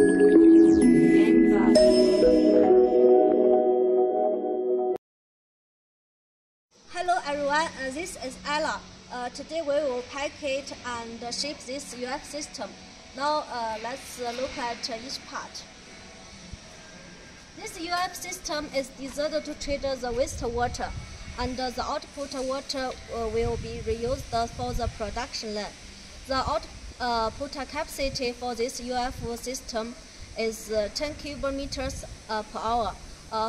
Hello everyone, uh, this is Ella. Uh, today we will package and ship this UF system. Now uh, let's uh, look at each part. This UF system is designed to treat the wastewater and the output water will be reused for the production line. The output capacity for this UF system is uh, 10 cubic meters uh, per hour.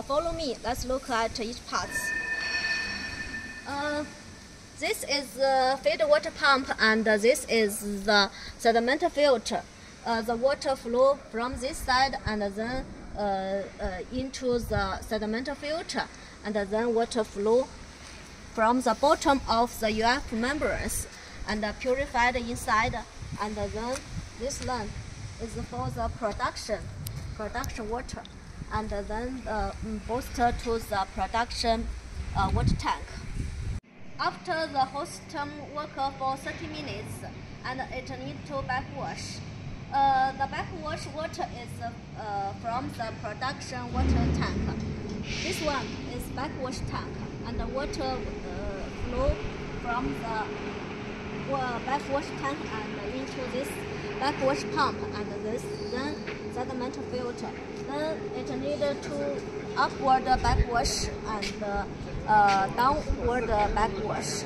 follow me, let's look at each part. Uh, this is the feed water pump and this is the sediment filter. Uh, the water flow from this side and then uh, uh, into the sediment filter and then water flow from the bottom of the UF membranes and purified inside and then this line is for the production production water and then uh, booster to the production uh, water tank. After the system work for 30 minutes and it needs to backwash. Uh, the backwash water is uh, from the production water tank. This one is backwash tank and the water uh, flow from the backwash tank and into this backwash pump and this then sediment filter. Then it needs to upward backwash and uh, downward backwash.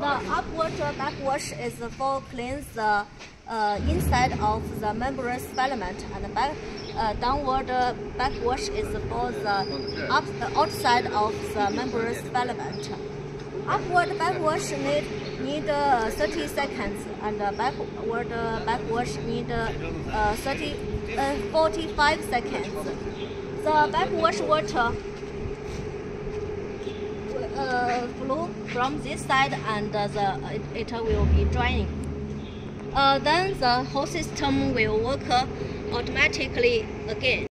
The upward backwash is for cleanse the uh, inside of the membrane filament, and back, uh, downward backwash is for the up, outside of the membrane filament. Upward backwash need need uh, 30 seconds, and backward backwash need uh, 30 uh, 45 seconds. The backwash water uh, flow from this side and uh, the, it, it, will be drying. Uh, then the whole system will work automatically again.